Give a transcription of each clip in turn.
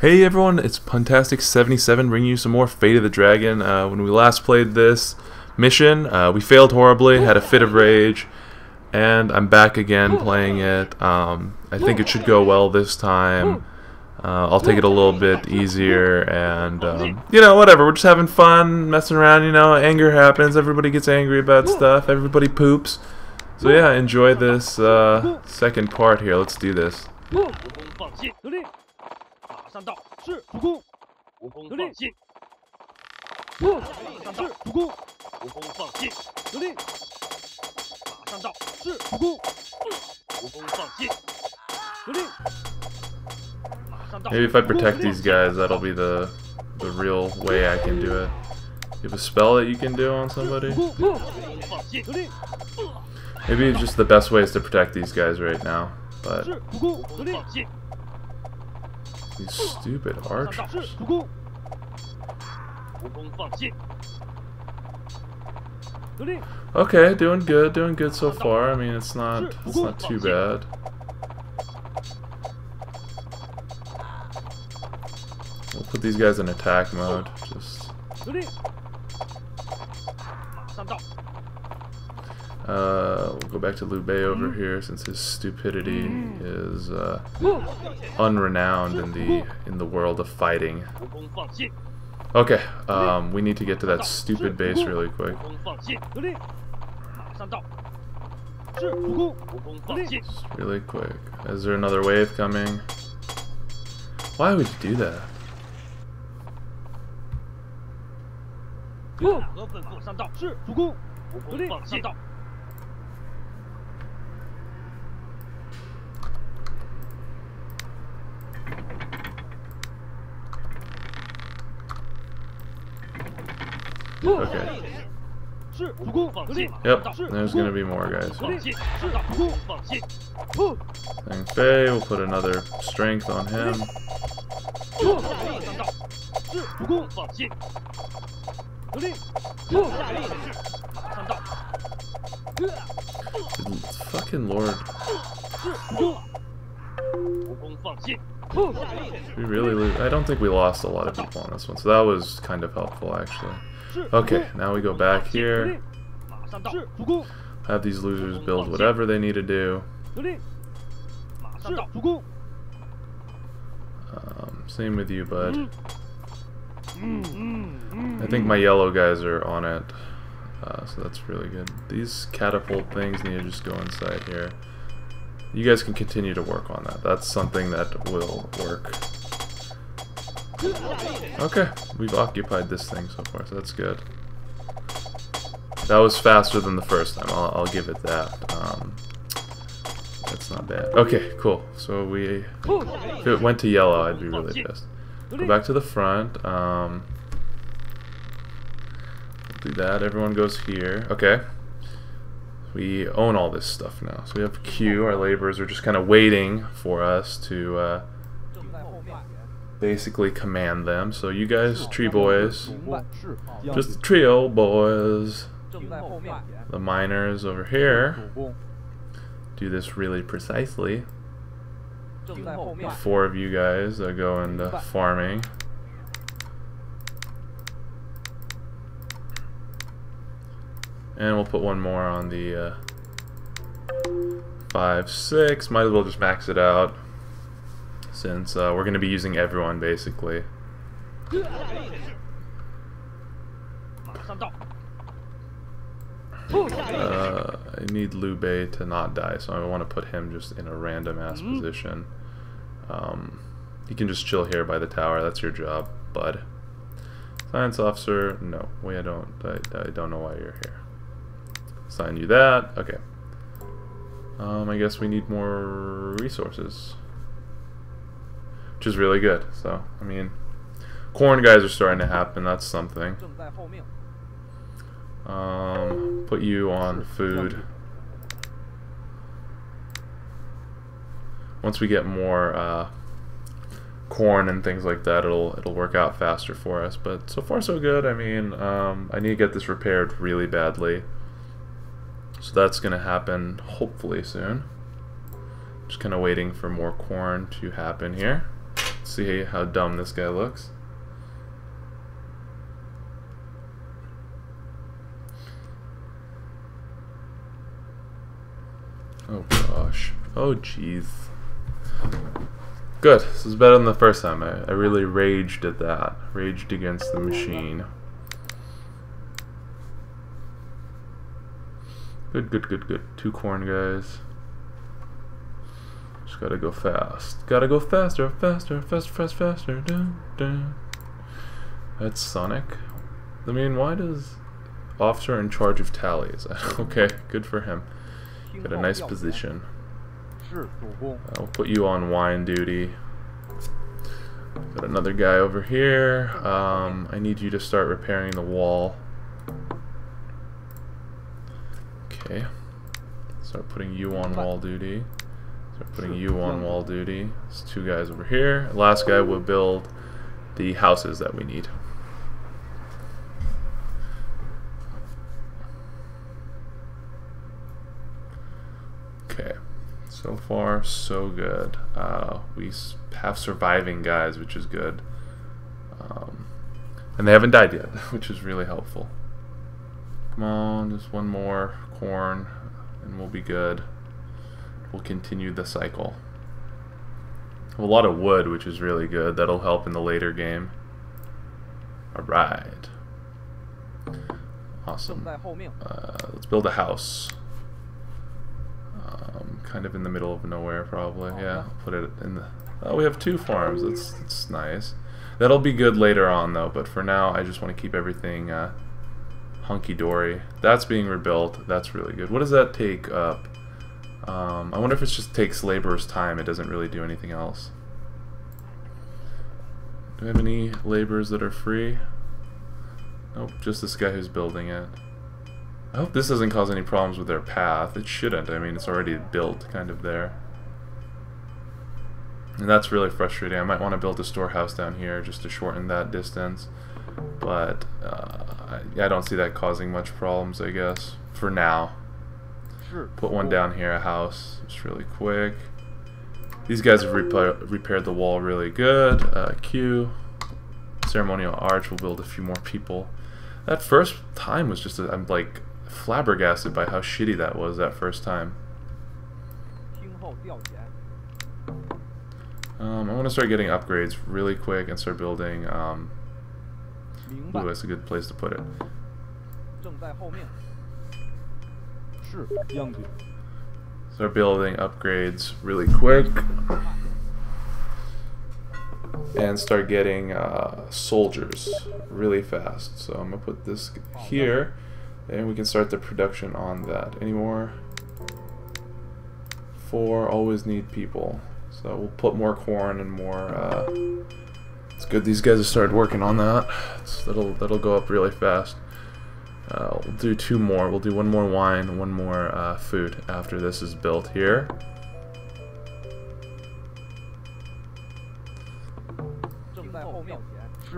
Hey everyone, it's Puntastic77 bringing you some more Fate of the Dragon. Uh, when we last played this mission, uh, we failed horribly, had a fit of rage, and I'm back again playing it. Um, I think it should go well this time. Uh, I'll take it a little bit easier, and, um, you know, whatever, we're just having fun, messing around, you know, anger happens, everybody gets angry about stuff, everybody poops. So yeah, enjoy this uh, second part here, let's do this. 无功放弃，得令，马上到，是主公，无功放弃，马上到，是主公，无功放弃，得令，马上到，是主公，无功放弃，得令，马上到。 Maybe if I protect these guys, that'll be the the real way I can do it. You have a spell that you can do on somebody? 主公，无功放弃，得令， Maybe it's just the best way is to protect these guys right now. But 是主公，得令 These stupid archers. Okay, doing good, doing good so far. I mean, it's not, it's not too bad. We'll put these guys in attack mode. Just. Uh, We'll go back to Liu Bei over here since his stupidity is uh, unrenowned in the in the world of fighting. Okay, um, we need to get to that stupid base really quick. Really quick. Is there another wave coming? Why would you do that? Okay. Yep, there's gonna be more guys. Fang Fei, we'll put another strength on him. Fucking lord. We really lose. I don't think we lost a lot of people on this one, so that was kind of helpful actually. Okay, now we go back here. Have these losers build whatever they need to do. Um, same with you, bud. I think my yellow guys are on it. Uh, so that's really good. These catapult things need to just go inside here. You guys can continue to work on that. That's something that will work. Okay, we've occupied this thing so far, so that's good. That was faster than the first time, I'll, I'll give it that. Um, that's not bad. Okay, cool. So we... If it went to yellow, I'd be really pissed. Go back to the front. Um, do that. Everyone goes here. Okay. We own all this stuff now. So we have Q. Our laborers are just kind of waiting for us to uh, basically command them. So you guys, tree boys, just the trio boys. The miners over here do this really precisely. The Four of you guys that go into farming. And we'll put one more on the uh, five, six. Might as well just max it out since uh, we're going to be using everyone basically. Uh, I need Liu Bei to not die, so I want to put him just in a random ass mm -hmm. position. Um, you can just chill here by the tower. That's your job, bud. Science officer, no. We I don't. I, I don't know why you're here. Sign you that. Okay. Um, I guess we need more resources which is really good. So I mean, corn guys are starting to happen. That's something. Um, put you on food. Once we get more uh, corn and things like that, it'll it'll work out faster for us. But so far so good. I mean, um, I need to get this repaired really badly. So that's gonna happen hopefully soon. Just kind of waiting for more corn to happen here. See how dumb this guy looks. Oh gosh. Oh jeez. Good. This is better than the first time. I, I really raged at that. Raged against the machine. Good, good, good, good. Two corn guys. Just gotta go fast. Gotta go faster, faster, faster, faster, faster. Dun, dun. That's Sonic. I mean, why does officer in charge of tallies? okay, good for him. Got a nice position. I'll put you on wine duty. Got another guy over here. Um, I need you to start repairing the wall. Okay. Start putting you on wall duty. Start putting you on wall duty. There's two guys over here. Last guy will build the houses that we need. Okay. So far, so good. Uh, we have surviving guys, which is good. Um, and they haven't died yet, which is really helpful. Come on, just one more corn, and we'll be good. We'll continue the cycle. Have a lot of wood, which is really good. That'll help in the later game. Alright. Awesome. Uh, let's build a house. Um, kind of in the middle of nowhere, probably. Yeah, I'll put it in the... Oh, we have two farms. That's, that's nice. That'll be good later on, though, but for now, I just want to keep everything uh, hunky-dory. That's being rebuilt. That's really good. What does that take up? Um, I wonder if it just takes laborers time. It doesn't really do anything else. Do we have any laborers that are free? Nope, just this guy who's building it. I hope this doesn't cause any problems with their path. It shouldn't. I mean, it's already built kind of there. And that's really frustrating. I might want to build a storehouse down here just to shorten that distance. But uh, I, I don't see that causing much problems, I guess, for now. Put one down here, a house, just really quick. These guys have repa repaired the wall really good. Uh, Q. Ceremonial Arch will build a few more people. That first time was just, i am like flabbergasted by how shitty that was that first time. Um, I want to start getting upgrades really quick and start building. Um, ooh, that's a good place to put it. Start building upgrades really quick. And start getting uh, soldiers really fast. So I'm going to put this here. And we can start the production on that. Any more? Four, always need people. So we'll put more corn and more, uh, it's good these guys have started working on that. It's, that'll, that'll go up really fast. Uh, we'll do two more. We'll do one more wine, one more uh, food after this is built here.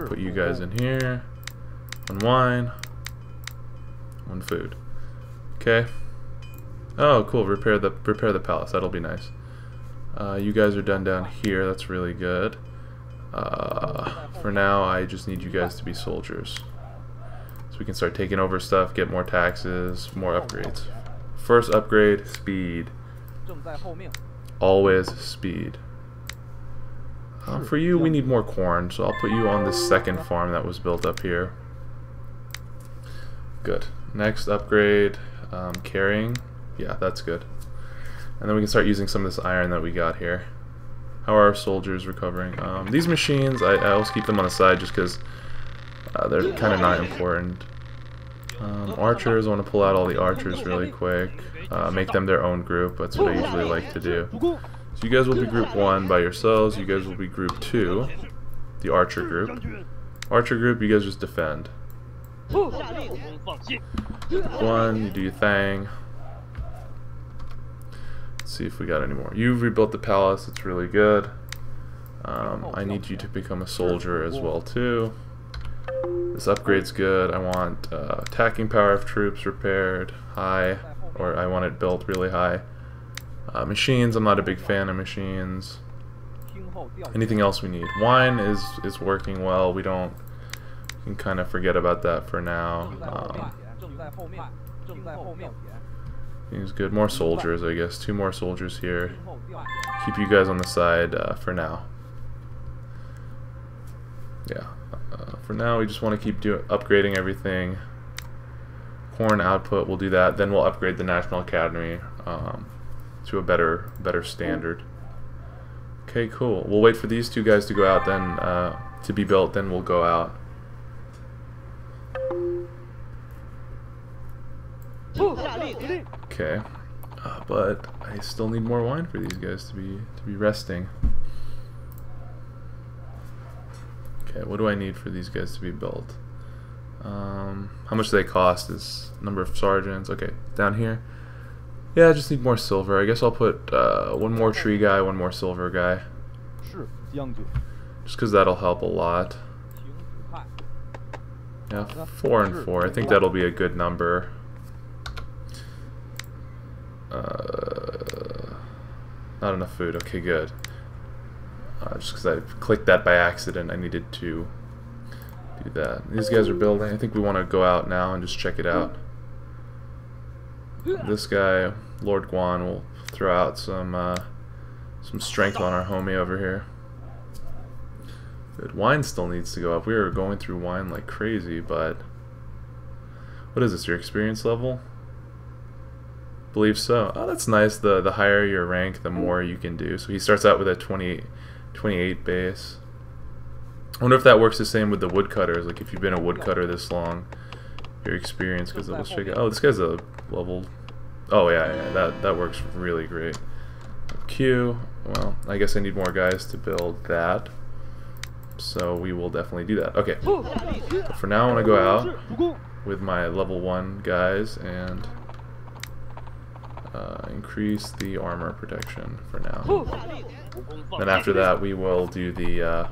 Put you guys in here. One wine. One food. Okay. Oh, cool. Repair the repair the palace. That'll be nice. Uh, you guys are done down here. That's really good. Uh, for now, I just need you guys to be soldiers. We can start taking over stuff, get more taxes, more upgrades. First upgrade, speed. Always speed. Uh, for you, we need more corn, so I'll put you on this second farm that was built up here. Good. Next upgrade, um, carrying. Yeah, that's good. And then we can start using some of this iron that we got here. How are our soldiers recovering? Um, these machines, I, I always keep them on the side just because uh, they're kind of not important. Um, archers, want to pull out all the archers really quick. Uh, make them their own group, that's what I usually like to do. So you guys will be group 1 by yourselves, you guys will be group 2, the archer group. Archer group, you guys just defend. One, you do your thing. Let's see if we got any more. You've rebuilt the palace, it's really good. Um, I need you to become a soldier as well too. This upgrade's good. I want uh, attacking power of troops repaired high, or I want it built really high. Uh, machines, I'm not a big fan of machines. Anything else we need? Wine is, is working well. We don't we can kind of forget about that for now. Um, seems good. More soldiers, I guess. Two more soldiers here. Keep you guys on the side uh, for now. Yeah. Uh, for now, we just want to keep doing upgrading everything. Corn output, we'll do that. Then we'll upgrade the National Academy um, to a better, better standard. Okay, cool. We'll wait for these two guys to go out, then uh, to be built. Then we'll go out. Okay, uh, but I still need more wine for these guys to be to be resting. Okay, what do I need for these guys to be built? Um, how much do they cost is number of sergeants. Okay, down here. Yeah, I just need more silver. I guess I'll put uh, one more tree guy, one more silver guy. Sure, young dude. Just because that'll help a lot. Yeah, four and four. I think that'll be a good number. Uh, not enough food. Okay, good. Uh, just because I clicked that by accident, I needed to do that. These guys are building. I think we want to go out now and just check it out. This guy, Lord Guan, will throw out some uh, some strength on our homie over here. Good. Wine still needs to go up. We are going through wine like crazy, but what is this? Your experience level? Believe so. Oh, that's nice. The the higher your rank, the more you can do. So he starts out with a 20, 28 base. I wonder if that works the same with the woodcutters. Like if you've been a woodcutter this long, your experience. Because let's check. Oh, this guy's a level. Oh yeah, yeah. That that works really great. Q. Well, I guess I need more guys to build that. So we will definitely do that. Okay. But for now, I want to go out with my level 1 guys and uh, increase the armor protection for now. Then after that, we will do the. Uh,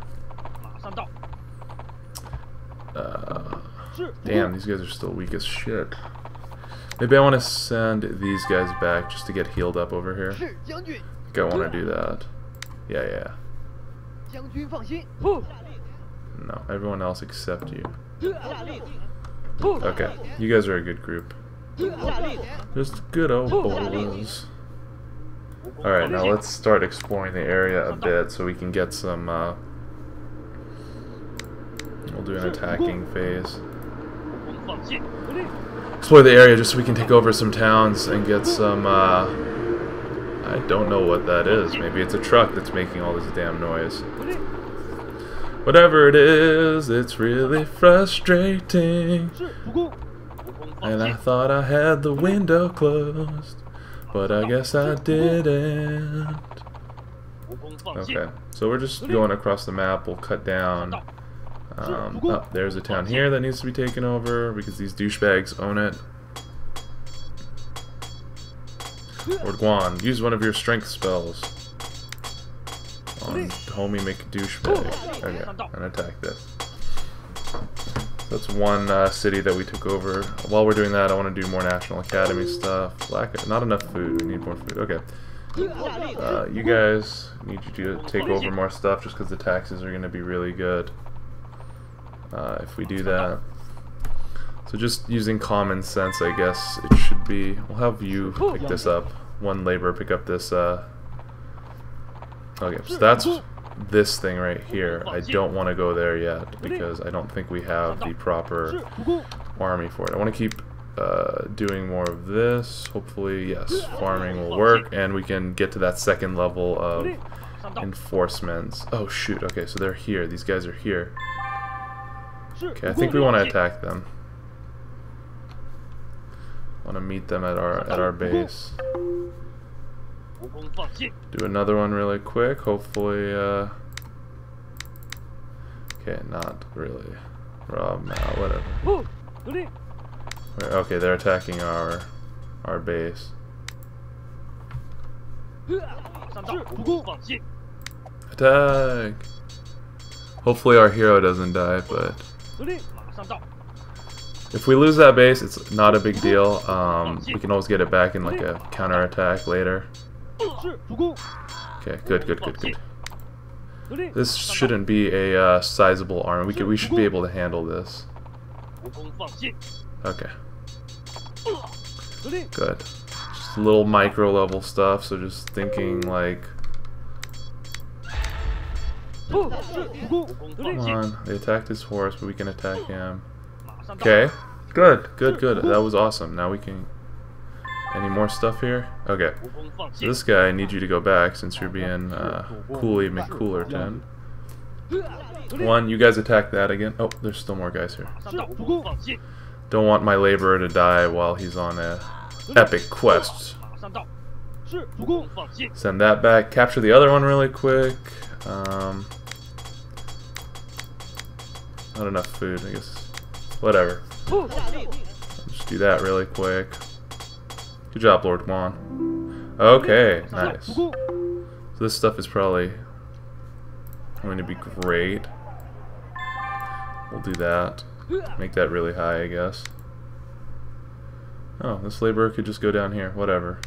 uh, damn, these guys are still weak as shit. Maybe I want to send these guys back just to get healed up over here. I think I want to do that. Yeah, yeah. No, everyone else except you. Okay, you guys are a good group. Just good old boys. Alright, now let's start exploring the area a bit so we can get some, uh, We'll do an attacking phase. Explore the area just so we can take over some towns and get some, uh, I don't know what that is. Maybe it's a truck that's making all this damn noise. Whatever it is, it's really frustrating. And I thought I had the window closed. But I guess I didn't. Okay, so we're just going across the map. We'll cut down. Um, oh, there's a town here that needs to be taken over because these douchebags own it. Or Guan, use one of your strength spells on homie McDouchebag. Okay, and attack this. That's one uh, city that we took over. While we're doing that, I want to do more National Academy stuff. Lack not enough food. We need more food. Okay. Uh, you guys need you to take over more stuff just because the taxes are going to be really good uh, if we do that. So just using common sense, I guess it should be. We'll have you pick this up. One labor pick up this. Uh... Okay, so that's this thing right here. I don't want to go there yet because I don't think we have the proper army for it. I want to keep uh, doing more of this. Hopefully, yes, farming will work and we can get to that second level of enforcement. Oh shoot, okay, so they're here. These guys are here. Okay, I think we want to attack them. Want to meet them at our at our base. Do another one really quick, hopefully, uh... Okay, not really. Rob, Mal, whatever. Okay, they're attacking our... our base. Attack! Hopefully our hero doesn't die, but... If we lose that base, it's not a big deal. Um, we can always get it back in like a counterattack later. Okay, good, good, good, good. This shouldn't be a uh, sizable arm. We could, we should be able to handle this. Okay. Good. Just little micro level stuff. So just thinking like. Come on. They attacked his horse, but we can attack him. Okay. Good, good, good. That was awesome. Now we can any more stuff here? Okay. So this guy, I need you to go back since you're being uh, Cooley McCooler 10. One, you guys attack that again. Oh, there's still more guys here. Don't want my laborer to die while he's on a epic quest. Send that back. Capture the other one really quick. Um, not enough food, I guess. Whatever. Just do that really quick. Good job, Lord Guan. Okay, nice. So this stuff is probably going to be great. We'll do that. Make that really high, I guess. Oh, this laborer could just go down here. Whatever.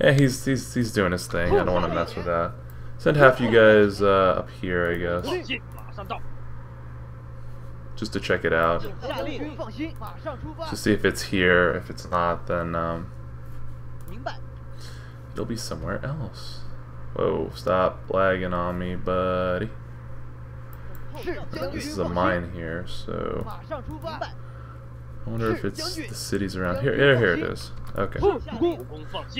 yeah, he's he's he's doing his thing. I don't want to mess with that. Send half you guys uh, up here, I guess just to check it out. To see if it's here. If it's not, then um, it'll be somewhere else. Whoa, stop lagging on me, buddy. This is a mine here, so... I wonder if it's the cities around here. Yeah, here it is. Okay.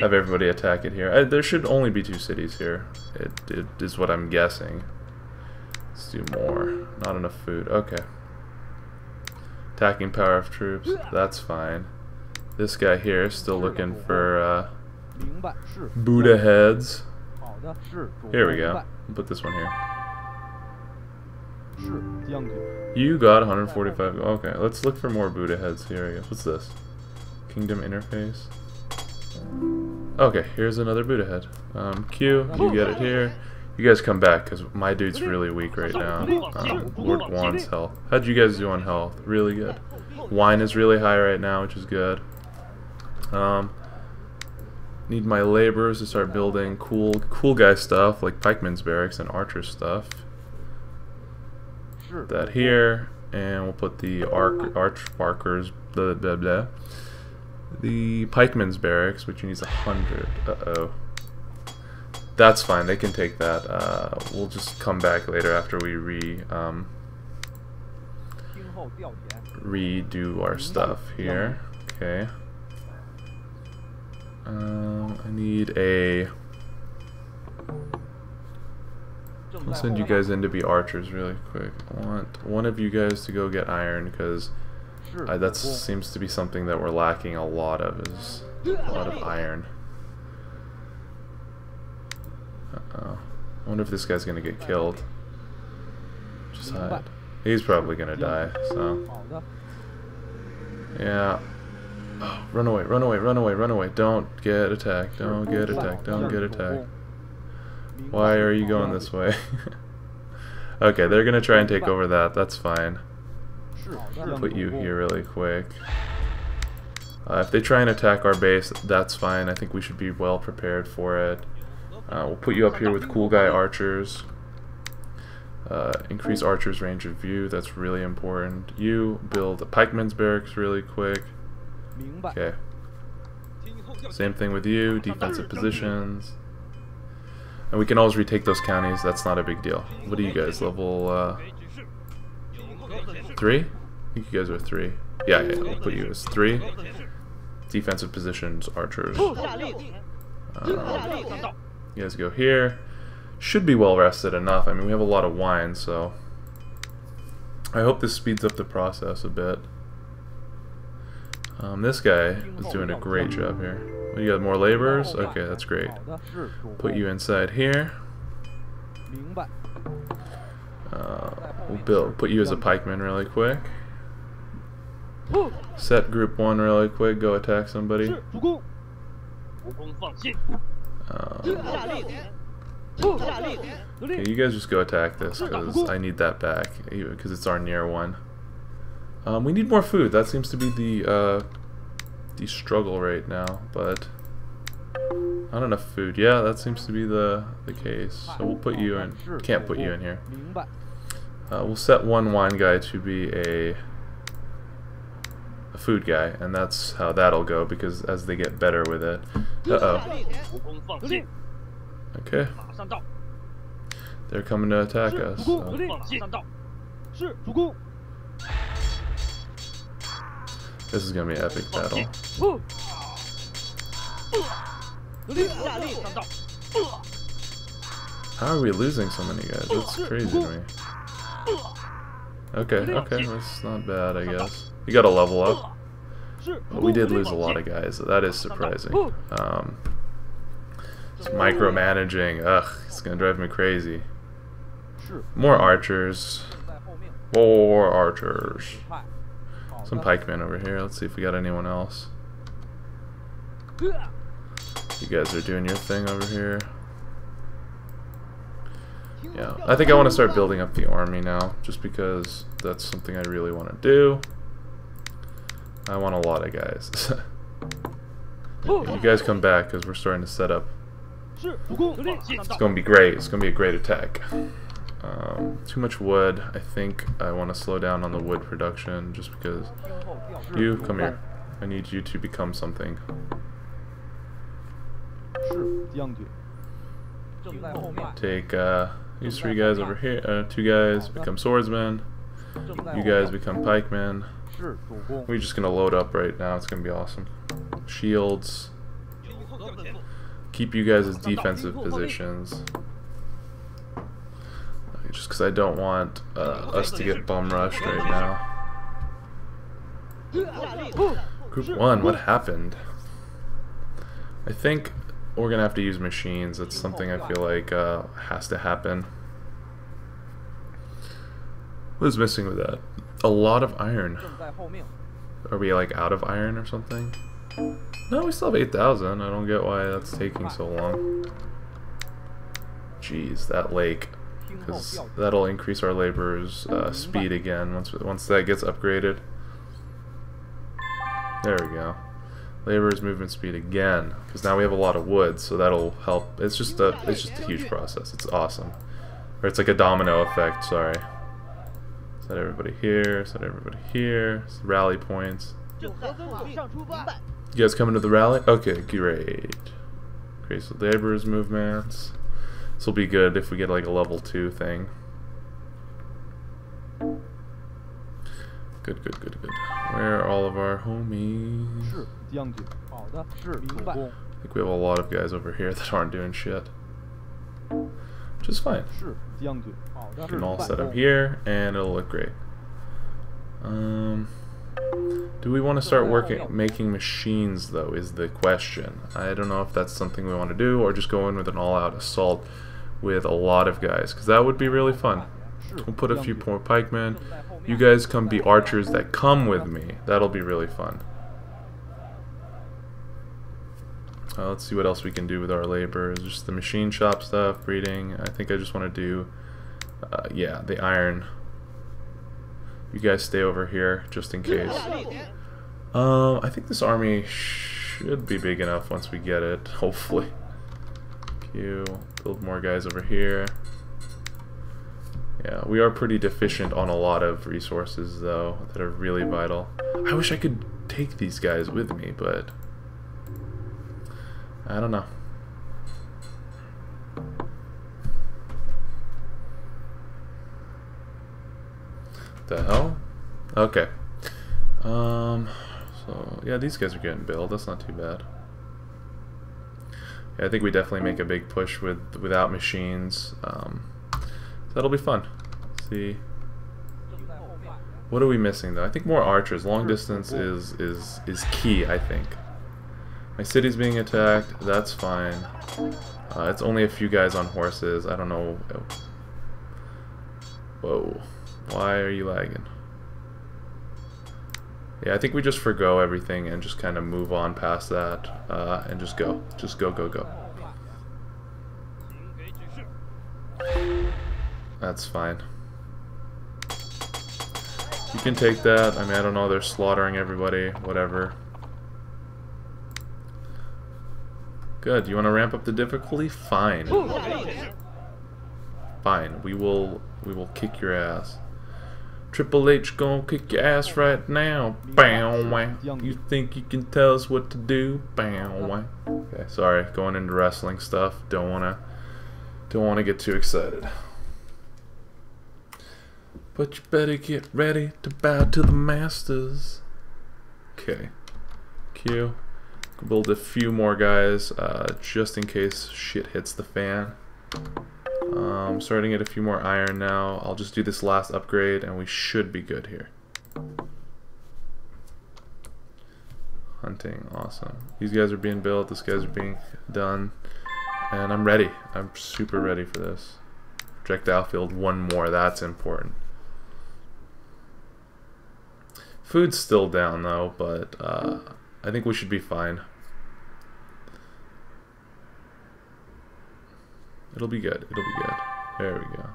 Have everybody attack it here. I, there should only be two cities here. It, it is what I'm guessing. Let's do more. Not enough food. Okay. Attacking power of troops, that's fine. This guy here is still looking for uh, Buddha heads. Here we go. Put this one here. You got 145. Okay, let's look for more Buddha heads here, I guess. What's this? Kingdom interface. Okay, here's another Buddha head. Um, Q, you get it here. You guys come back, because my dude's really weak right now. Um, Lord Guan's health. How'd you guys do on health? Really good. Wine is really high right now, which is good. Um, need my laborers to start building cool, cool guy stuff, like pikeman's barracks and archer stuff 是 that here, and we'll put the arc, arch markers, blah blah blah. The pikeman's barracks, which needs a hundred. Uh oh. That's fine, they can take that. Uh, we'll just come back later after we re... Um, redo our stuff here. Okay. Um, I need a... I'll send you guys in to be archers really quick. I want one of you guys to go get iron because that seems to be something that we're lacking a lot of is a lot of iron. Oh. I wonder if this guy's gonna get killed. Just hide. He's probably gonna die, so. Yeah. Oh, run away, run away, run away, run away. Don't get attacked, don't get attacked, don't get attacked. Why are you going this way? okay, they're gonna try and take over that, that's fine. Put you here really quick. Uh, if they try and attack our base, that's fine. I think we should be well prepared for it. Uh, we'll put you up here with cool guy archers. Uh, increase archers range of view, that's really important. You build a pikeman's barracks really quick. Okay. Same thing with you, defensive positions. And we can always retake those counties, that's not a big deal. What are you guys, level uh, 3? I think you guys are 3. Yeah, yeah, I'll put you as 3. Defensive positions, archers. Uh, you guys go here. Should be well rested enough. I mean, we have a lot of wine, so I hope this speeds up the process a bit. Um, this guy is doing a great job here. You got more laborers? Okay, that's great. Put you inside here. Uh, we'll build, put you as a pikeman really quick. Set group one really quick, go attack somebody. Um, okay, you guys just go attack this, because I need that back, because it's our near one. Um, we need more food. That seems to be the, uh, the struggle right now, but not enough food. Yeah, that seems to be the, the case. So we'll put you in. Can't put you in here. Uh, we'll set one wine guy to be a a food guy, and that's how that'll go because as they get better with it. Uh-oh. Okay. They're coming to attack us. So. This is gonna be an epic battle. How are we losing so many guys? That's crazy to me. Okay, okay, that's not bad, I guess. We got to level up. But we did lose a lot of guys. So that is surprising. Um, micromanaging. Ugh, it's going to drive me crazy. More archers. More archers. Some pikemen over here. Let's see if we got anyone else. You guys are doing your thing over here. Yeah, I think I want to start building up the army now, just because that's something I really want to do. I want a lot of guys. you guys come back because we're starting to set up. It's going to be great. It's going to be a great attack. Um, too much wood. I think I want to slow down on the wood production just because... You, come here. I need you to become something. Take uh, these three guys over here, uh, two guys become swordsmen, you guys become pikemen, we're just gonna load up right now. It's gonna be awesome. Shields. Keep you guys as defensive positions. Just because I don't want uh, us to get bum rushed right now. Group 1, what happened? I think we're going to have to use machines. That's something I feel like uh, has to happen. What is missing with that? A lot of iron. Are we like out of iron or something? No, we still have 8,000. I don't get why that's taking so long. Jeez, that lake. Because that'll increase our laborers' uh, speed again once, once that gets upgraded. There we go. Laborers' movement speed again. Because now we have a lot of wood, so that'll help. It's just a, it's just a huge process. It's awesome. Or it's like a domino effect, sorry. Set everybody here, set everybody here. It's rally points. You guys coming to the rally? Okay, great. Increase the laborers movements. This will be good if we get like a level 2 thing. Good, good, good, good. Where are all of our homies? I think we have a lot of guys over here that aren't doing shit which is fine. Get can all set up here, and it'll look great. Um, do we want to start working, making machines, though, is the question. I don't know if that's something we want to do, or just go in with an all-out assault with a lot of guys, because that would be really fun. We'll put a few more pikemen. You guys come be archers that come with me. That'll be really fun. Uh, let's see what else we can do with our laborers. Just the machine shop stuff, breeding. I think I just want to do, uh, yeah, the iron. You guys stay over here just in case.，Um, I think this army should be big enough once we get it, hopefully. Q, build more guys over here. Yeah, we are pretty deficient on a lot of resources, though, that are really vital. I wish I could take these guys with me, but... I don't know. The hell? Okay. Um, so, yeah, these guys are getting built. That's not too bad. Yeah, I think we definitely make a big push with without machines. Um, that'll be fun. See. What are we missing, though? I think more archers. Long distance is, is, is key, I think. My city's being attacked. That's fine. Uh, it's only a few guys on horses. I don't know. Whoa. Why are you lagging? Yeah, I think we just forgo everything and just kind of move on past that uh, and just go. Just go, go, go. That's fine. You can take that. I mean, I don't know. They're slaughtering everybody. Whatever. Good. You want to ramp up the difficulty? Fine. Fine. We will. We will kick your ass. Triple H gonna kick your ass right now. Bow wow. You think you can tell us what to do? Bow wow. Okay, sorry. Going into wrestling stuff. Don't wanna. Don't wanna get too excited. But you better get ready to bow to the masters. Okay. Q. Build a few more guys, uh, just in case shit hits the fan. Um, starting at a few more iron now. I'll just do this last upgrade and we should be good here. Hunting, awesome. These guys are being built, this guys are being done. And I'm ready. I'm super ready for this. Projectile field, one more, that's important. Food's still down though, but uh, I think we should be fine. It'll be good. It'll be good. There we go.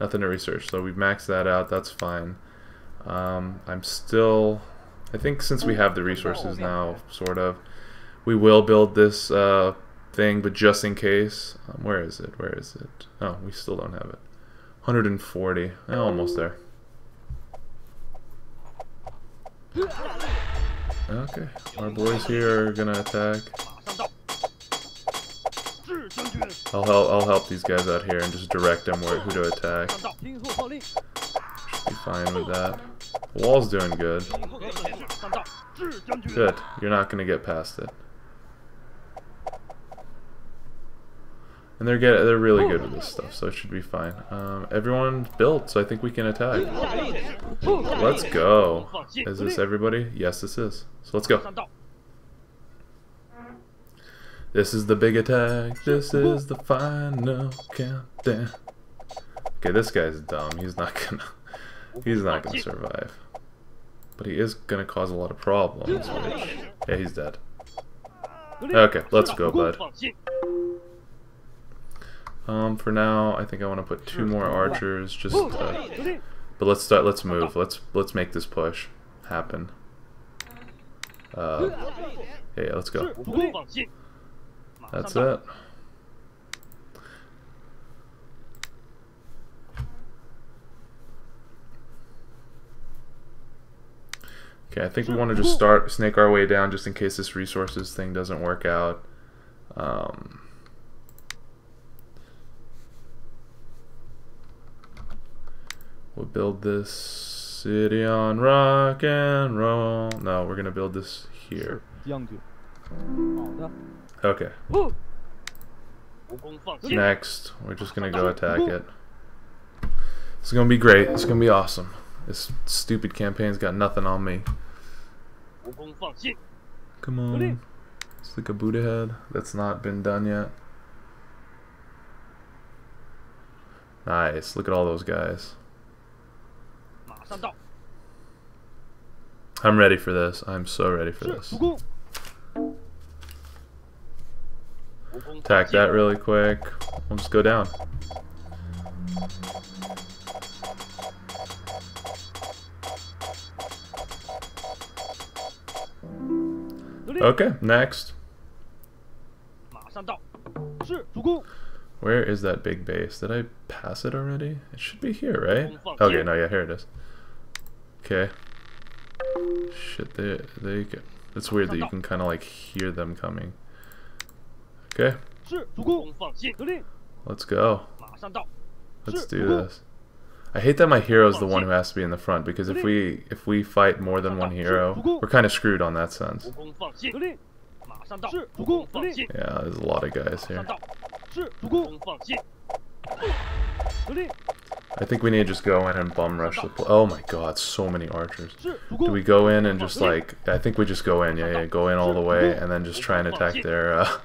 Nothing to research, so we've maxed that out. That's fine. Um, I'm still... I think since we have the resources now, sort of, we will build this uh, thing, but just in case. Um, where is it? Where is it? Oh, we still don't have it. 140. Oh, almost there. Okay, our boys here are gonna attack. I'll help. I'll help these guys out here and just direct them where who to attack. Should be fine with that. The wall's doing good. Good. You're not gonna get past it. And they're good. They're really oh. good with this stuff, so it should be fine. Um, everyone built, so I think we can attack. Let's go. Is this everybody? Yes, this is. So let's go. This is the big attack. This is the final countdown. Okay, this guy's dumb. He's not gonna. He's not gonna survive. But he is gonna cause a lot of problems. Which, yeah, he's dead. Okay, let's go, bud. Um, for now, I think I want to put two hmm. more archers. Just, uh, but let's start. Let's move. Let's let's make this push happen. Uh, yeah, let's go. That's it. Okay, I think we want to just start snake our way down just in case this resources thing doesn't work out. Um, we'll build this city on rock and roll. No, we're gonna build this here. Okay. Next, we're just gonna go attack it. It's gonna be great. It's gonna be awesome. This stupid campaign's got nothing on me. Come on. It's like a Buddha head that's not been done yet. Nice. Look at all those guys. I'm ready for this. I'm so ready for this. Attack that really quick. I'll just go down. Okay, next. Where is that big base? Did I pass it already? It should be here, right? Okay, no, yeah, here it is. Okay. Shit, they, they get... It's weird that you can kind of like hear them coming. Okay. Let's go. Let's do this. I hate that my hero is the one who has to be in the front because if we if we fight more than one hero, we're kind of screwed on that sense. Yeah, there's a lot of guys here. I think we need to just go in and bum rush the pl Oh my god, so many archers. Do we go in and just like... I think we just go in, yeah, yeah, go in all the way and then just try and attack their... Uh,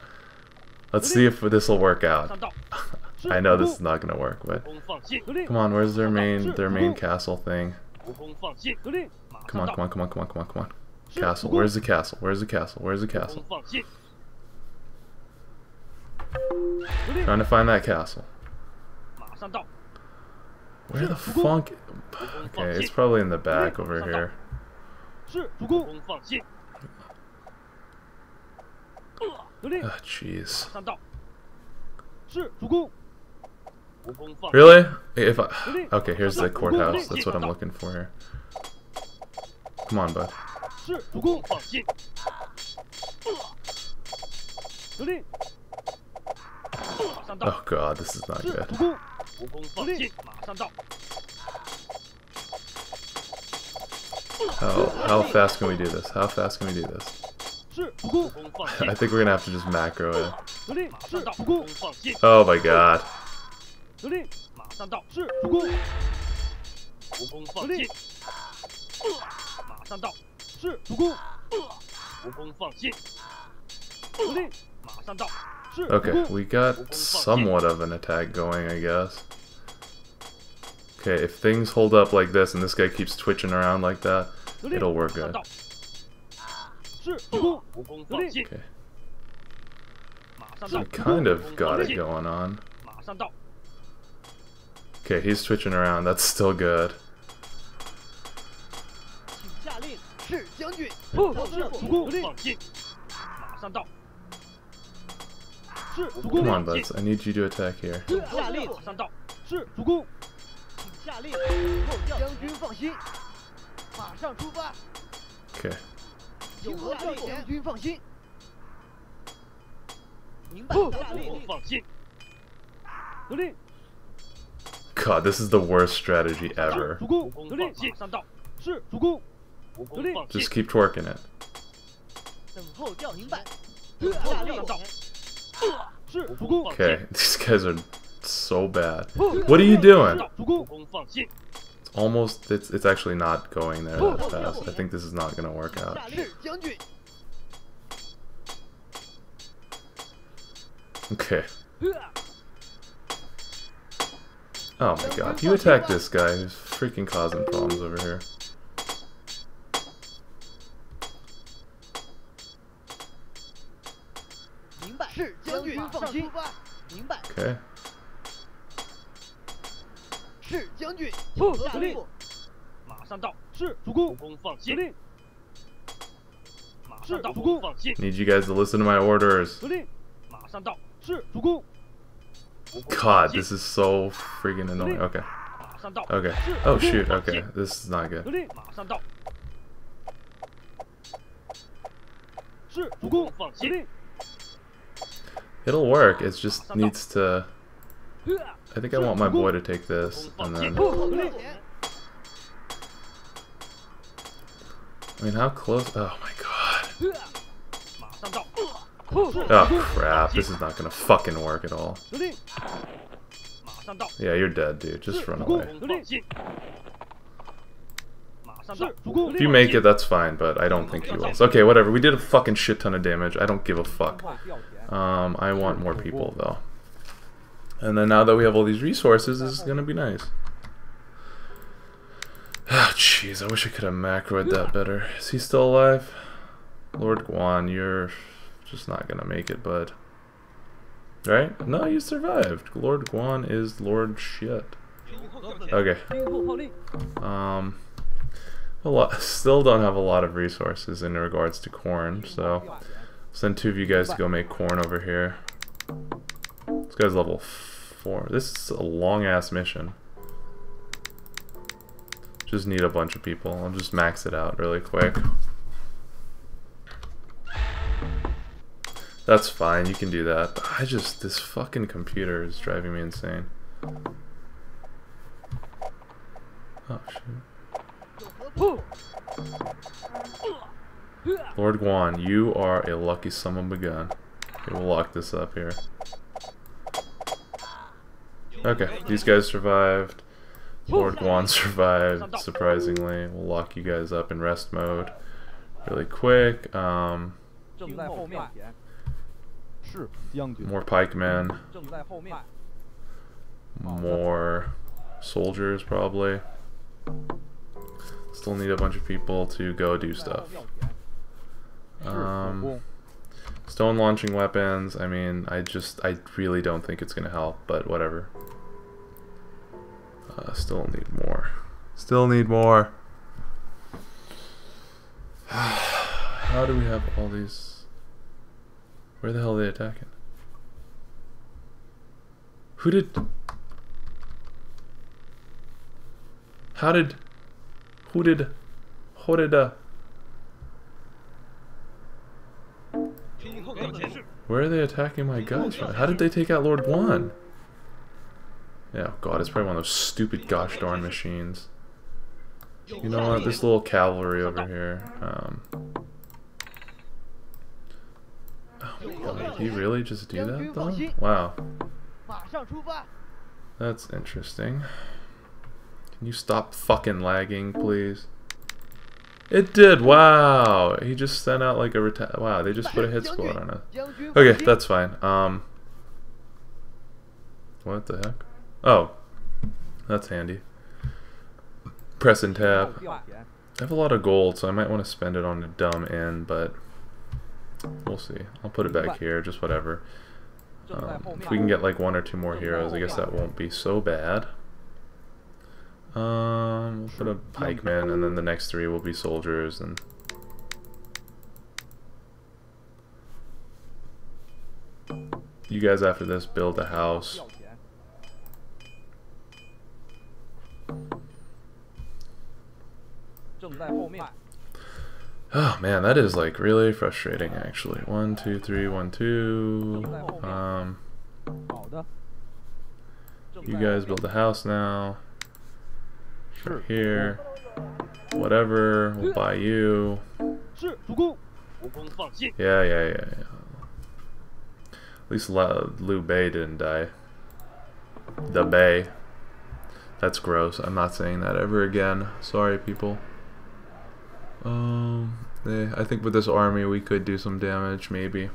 let's see if this will work out. I know this is not going to work, but... Come on, where's their main, their main castle thing? Come on, come on, come on, come on, come on, come on. Castle, where's the castle? Where's the castle? Where's the castle? Trying to find that castle. Where the funk? Okay, it's probably in the back over here. Oh, jeez. Really? If I... Okay, here's the courthouse. That's what I'm looking for here. Come on, bud. Oh god, this is not good. 主公，无功放进，马上到， How how fast can we do this? How fast can we do this? 是主无公，功放 I 进， think we're gonna have to just macro it. 得令，马是上到，主无功公，放进， Oh my god. Okay, we got somewhat of an attack going, I guess. Okay, if things hold up like this and this guy keeps twitching around like that, it'll work good. Okay. I kind of got it going on. Okay, he's twitching around. That's still good. Come on, buds. I need you to attack here. Okay. God, this is the worst strategy ever. Just keep twerking it. Okay, these guys are so bad. What are you doing? It's almost, it's, it's actually not going there that fast. I think this is not going to work out. Okay. Oh my god, you attack this guy who's freaking causing problems over here. Okay. 是将军。不下令得令，马上到，无是主公，功放进，得令，马上到，是主公放进， Need you guys to listen to my orders. 得令，马上到，是主公，无功放 God, 进 this is so freaking annoying. Okay. 马上到， Okay. Oh shoot. Okay. This is not 得 good. 令，马上到，是主公，放心得令， It'll work, it just needs to... I think I want my boy to take this, and then... I mean, how close... Oh my god. Oh crap, this is not gonna fucking work at all. Yeah, you're dead, dude. Just run away. If you make it, that's fine, but I don't think you will. Okay, whatever. We did a fucking shit ton of damage. I don't give a fuck. Um, I want more people though. And then now that we have all these resources, this is gonna be nice. Ah, jeez, I wish I could have macroed that better. Is he still alive? Lord Guan, you're just not gonna make it, bud. Right? No, you survived. Lord Guan is Lord shit. Okay. Um, a lot. Still don't have a lot of resources in regards to corn, so send two of you guys to go make corn over here. This guy's level four. This is a long ass mission. Just need a bunch of people. I'll just max it out really quick. That's fine. You can do that. But I just this fucking computer is driving me insane. Oh shit. 不，Lord Guan, you are a lucky summon begun. Okay, we'll lock this up here. Okay, these guys survived. Lord Guan survived, surprisingly. We'll lock you guys up in rest mode really quick. Um, more pikemen. More soldiers, probably. Still need a bunch of people to go do stuff. Um. Stone launching weapons. I mean, I just, I really don't think it's going to help, but whatever. Uh, still need more. Still need more. How do we have all these? Where the hell are they attacking? Who did? How did? Who did? Who did? Uh, Where are they attacking my guys from? How did they take out Lord Guan? Yeah, god, it's probably one of those stupid gosh darn machines. You know what, this little cavalry over here, um... Oh my god, did he really just do that though? Wow. That's interesting. Can you stop fucking lagging, please? It did. Wow. He just sent out like a ret. Wow, they just put a hit squad on us. Okay, that's fine. Um What the heck? Oh. That's handy. Press and tap. I have a lot of gold, so I might want to spend it on a dumb end, but we'll see. I'll put it back here, just whatever. Um, if we can get like one or two more heroes, I guess that won't be so bad. Um, we'll put a pikeman, and then the next three will be soldiers, and... You guys, after this, build a house. Oh man, that is like really frustrating actually. One, two, three, one, two. Um, you guys build a house now right here. Whatever, we'll buy you. Yeah, yeah, yeah, yeah. At least Liu Bei didn't die. The Bay. That's gross. I'm not saying that ever again. Sorry, people. Um, eh, I think with this army we could do some damage, maybe.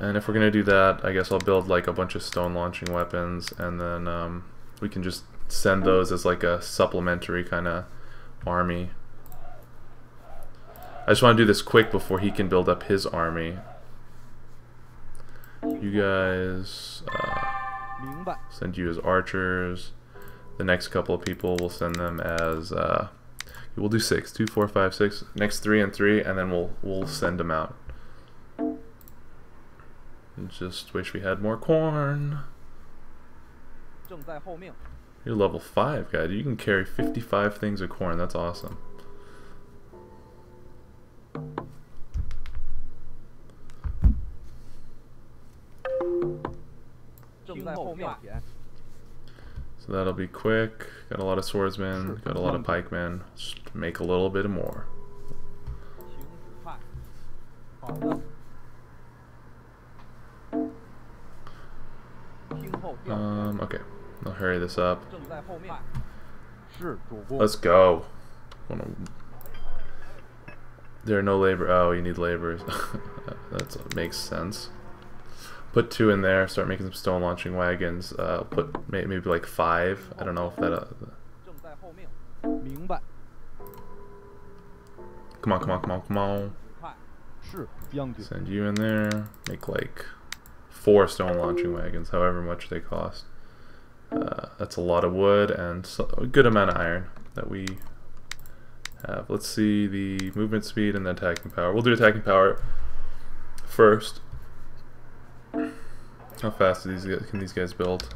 And if we're going to do that, I guess I'll build like a bunch of stone launching weapons, and then um, we can just send those as like a supplementary kind of army. I just want to do this quick before he can build up his army. You guys uh, send you as archers. The next couple of people will send them as uh, we'll do six, two, four, five, six. Next three and three, and then we'll we'll send them out. Just wish we had more corn. You're level 5, guy. You can carry 55 things of corn. That's awesome. So that'll be quick. Got a lot of swordsmen, got a lot of pikemen. Just make a little bit more. Um, okay. I'll hurry this up. Let's go. There are no labor. Oh, you need laborers. that uh, makes sense. Put two in there. Start making some stone launching wagons. Uh, put maybe like five. I don't know if that. Uh, come on, come on, come on, come on. Send you in there. Make like four stone launching wagons, however much they cost. Uh, that's a lot of wood and so, a good amount of iron that we have. Let's see the movement speed and the attacking power. We'll do attacking power first. How fast these guys, can these guys build?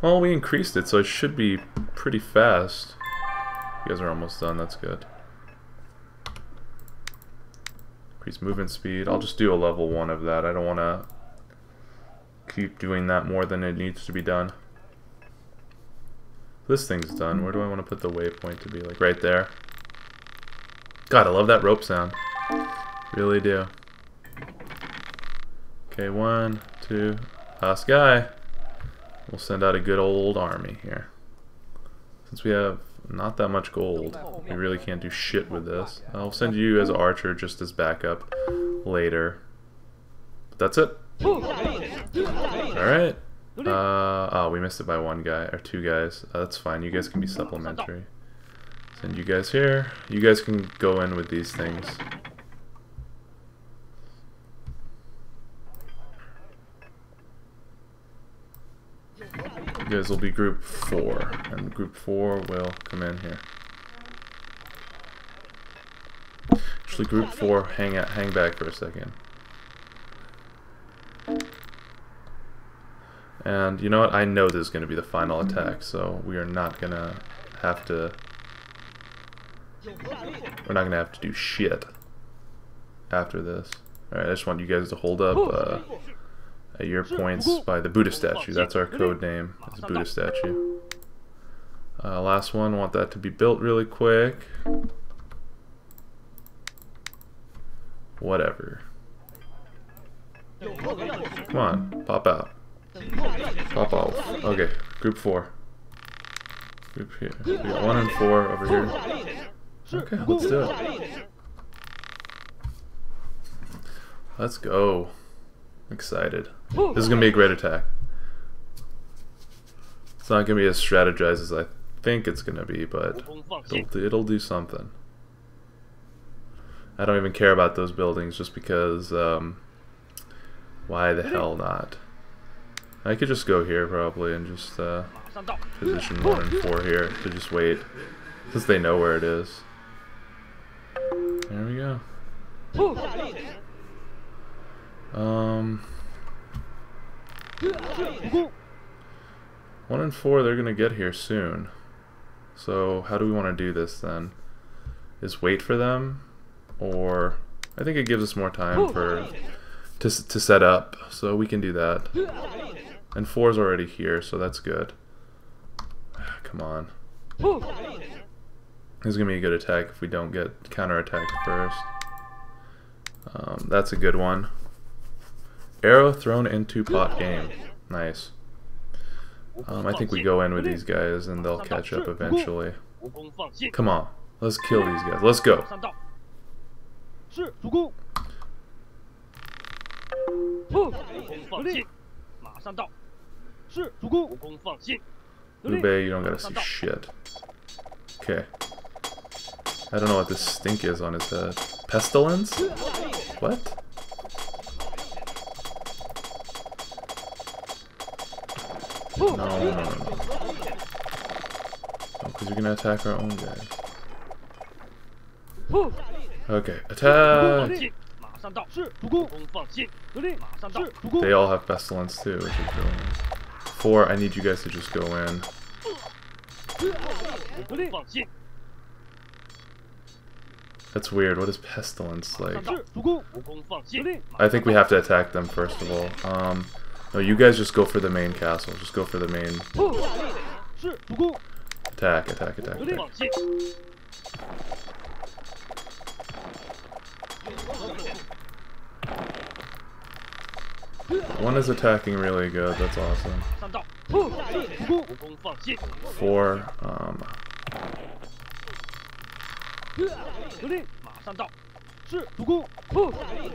Well, we increased it, so it should be pretty fast. You guys are almost done. That's good. Increase movement speed. I'll just do a level one of that. I don't want to keep doing that more than it needs to be done. This thing's done. Where do I want to put the waypoint to be? Like right there. God, I love that rope sound. Really do. Okay, one, two, last guy. We'll send out a good old army here. Since we have not that much gold, we really can't do shit with this. I'll send you as archer just as backup later. But that's it. Alright. Uh, oh, we missed it by one guy, or two guys. Uh, that's fine, you guys can be supplementary. Send you guys here. You guys can go in with these things. You guys will be group four, and group four will come in here. Actually, group four, hang out, hang back for a second. And you know what? I know this is going to be the final attack, so we are not going to have to... We're not going to have to do shit after this. Alright, I just want you guys to hold up uh, your points by the Buddha statue. That's our code name, is Buddha statue. Uh, last one, want that to be built really quick. Whatever. Come on, pop out. Pop off. Okay, group four. Group here. We got one and four over here. Okay, let's do it. Let's go. excited. This is gonna be a great attack. It's not gonna be as strategized as I think it's gonna be, but it'll, it'll do something. I don't even care about those buildings just because, um, why the hell not? I could just go here probably and just uh, position 1 and 4 here to just wait, since they know where it is. There we go. Um, 1 and 4 they're going to get here soon. So how do we want to do this then? Is wait for them? Or I think it gives us more time for to, to set up, so we can do that. And 4 is already here, so that's good. Come on. This is going to be a good attack if we don't get counterattacked first. Um, that's a good one. Arrow thrown into pot game. Nice. Um, I think we go in with these guys and they'll catch up eventually. Come on. Let's kill these guys. Let's go. Ube, you don't gotta see shit. Okay. I don't know what this stink is on his head. Pestilence? What? No, no, no, no. Oh, because we're gonna attack our own guys. Okay, attack! They all have pestilence too, which is really nice four, I need you guys to just go in. That's weird. What is pestilence like? I think we have to attack them first of all. Um, no, you guys just go for the main castle. Just go for the main. Attack, attack, attack, attack. One is attacking really good, that's awesome. Four, um...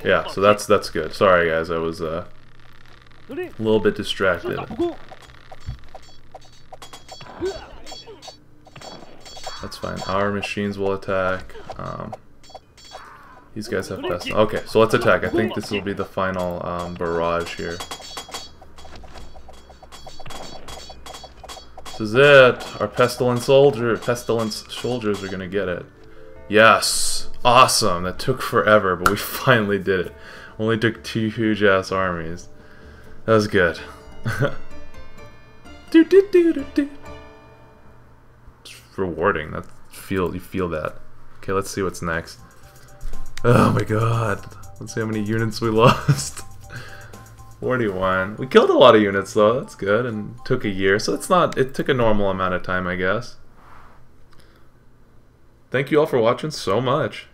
Yeah, so that's that's good. Sorry guys, I was uh, a little bit distracted. That's fine. Our machines will attack. Um, these guys have best. Okay, so let's attack. I think this will be the final um, barrage here. This is it. Our pestilence soldier, pestilence soldiers are gonna get it. Yes, awesome. That took forever, but we finally did it. Only took two huge ass armies. That was good. do do do do do It's rewarding. That feel you feel that. Okay, let's see what's next. Oh my god. Let's see how many units we lost. 41. We killed a lot of units though, that's good, and took a year, so it's not it took a normal amount of time I guess. Thank you all for watching so much.